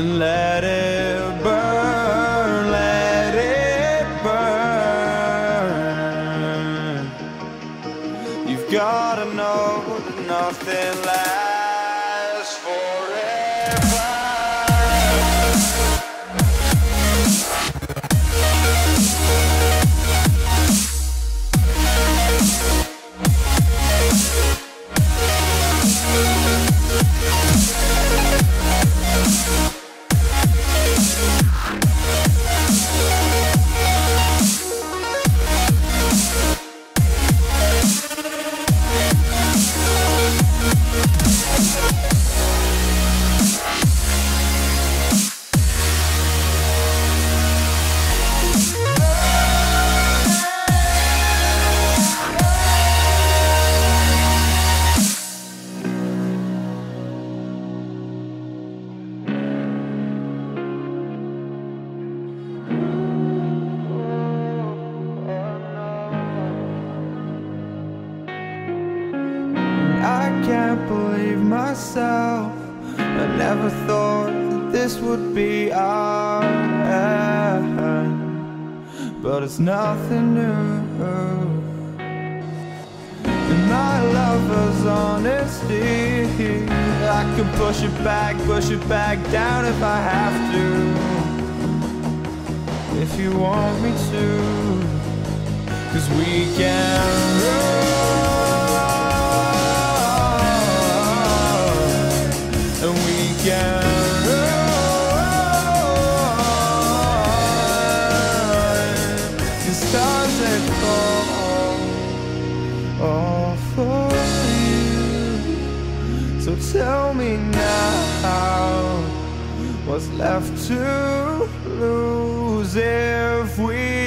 and let it burn, let it burn. You've gotta know nothing lasts can't believe myself. I never thought this would be our end, but it's nothing new. And my lover's honesty, I could push it back, push it back down if I have to. If you want me to, cause we can run The stars that fall all for you. So tell me now, what's left to lose if we